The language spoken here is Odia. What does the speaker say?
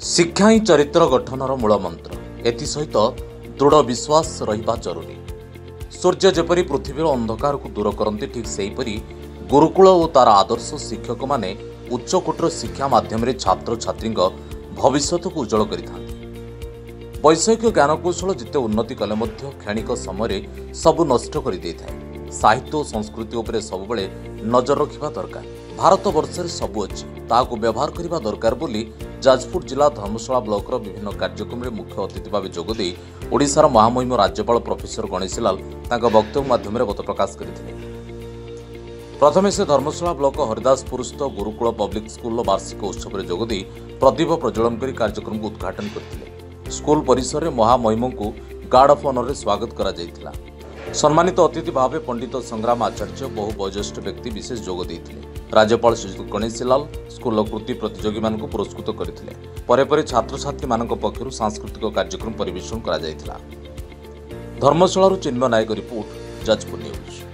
ଶିକ୍ଷା ହିଁ ଚରିତ୍ର ଗଠନର ମୂଳ ମନ୍ତ୍ର। ଏଥିସହିତ ଦୃଢ଼ ବିଶ୍ୱାସ ରହିବା ଜରୁରୀ। ସୂର୍ଯ୍ୟ ଯେପରି ପୃଥିବୀର ଅନ୍ଧକାରକୁ ଦୂର କରନ୍ତି ଠିକ୍ ସେହିପରି ଗୁରୁକୁଳ ଓ ତାର ଆଦର୍ଶ ଶିକ୍ଷକମାନେ ଉଚ୍ଚକୋଟୀର ଶିକ୍ଷା ମାଧ୍ୟମରେ ଛାତ୍ରଛାତ୍ରୀଙ୍କ ଭବିଷ୍ୟତକୁ ଉଜ୍ଜଳ କରିଥାନ୍ତି। ବୈଷୟିକ ଜ୍ଞାନକୌଶଳ ଯେତେ ଉନ୍ନତି କଲେ ମଧ୍ୟ କ୍ଷଣିକ ସମୟରେ ସବୁ ନଷ୍ଟ କରିଦେଇଥାଏ। ସାହିତ୍ୟ ଓ ସଂସ୍କୃତି ଉପରେ ସବୁବେଳେ ନଜର ରଖିବା ଦରକାର। ଭାରତ ବର୍ଷରେ ସବୁ ଅଛି। ତାହାକୁ ବ୍ୟବହାର କରିବା ଦରକାର ବୋଲି ଯାଜପୁର ଜିଲ୍ଲା ଧର୍ମଶାଳା ବ୍ଲକର ବିଭିନ୍ନ କାର୍ଯ୍ୟକ୍ରମରେ ମୁଖ୍ୟ ଅତିଥି ଭାବେ ଯୋଗଦେଇ ଓଡ଼ିଶାର ମହାମହିମ ରାଜ୍ୟପାଳ ପ୍ରଫେସର ଗଣେଶୀଲାଲ ତାଙ୍କ ବକ୍ତବ୍ୟ ମାଧ୍ୟମରେ ମତ ପ୍ରକାଶ କରିଥିଲେ। ପ୍ରଥମେ ସେ ଧର୍ମଶାଳା ବ୍ଲକ ହରିଦାସପୁରସ୍ଥ ଗୁରୁକୁଳ ପବ୍ଲିକ ସ୍କୁଲର ବାର୍ଷିକ ଉତ୍ସବରେ ଯୋଗଦେଇ ପ୍ରଦୀପ ପ୍ରଜ୍ୱଳନ କରି କାର୍ଯ୍ୟକ୍ରମକୁ ଉଦ୍ଘାଟନ କରିଥିଲେ। ସ୍କୁଲ ପରିସରରେ ମହାମହିମଙ୍କୁ ଗାର୍ଡ ଅଫ୍ ଅନରରେ ସ୍ୱାଗତ କରାଯାଇଥିଲା। সম্মানিত অতিথি ভাবে পণ্ডিত সংগ্রাম আচার্য বহু বয়োজ্যেষ্ঠ ব্যক্তি বিশেষ যোগ দিয়ে রাজ্যপাল শ্রীযুক্ত গণেশীলাল স্কুল কৃতি প্রতিযোগী মানুষ পুরস্কৃত করে পরে পরে ছাত্রছাত্রী মানক পক্ষ সাংস্কৃতিক কার্যক্রম পরিবেশন করা ধর্মশালার চিন্ময় নায়ক রিপোর্ট যাজপুর নিউজ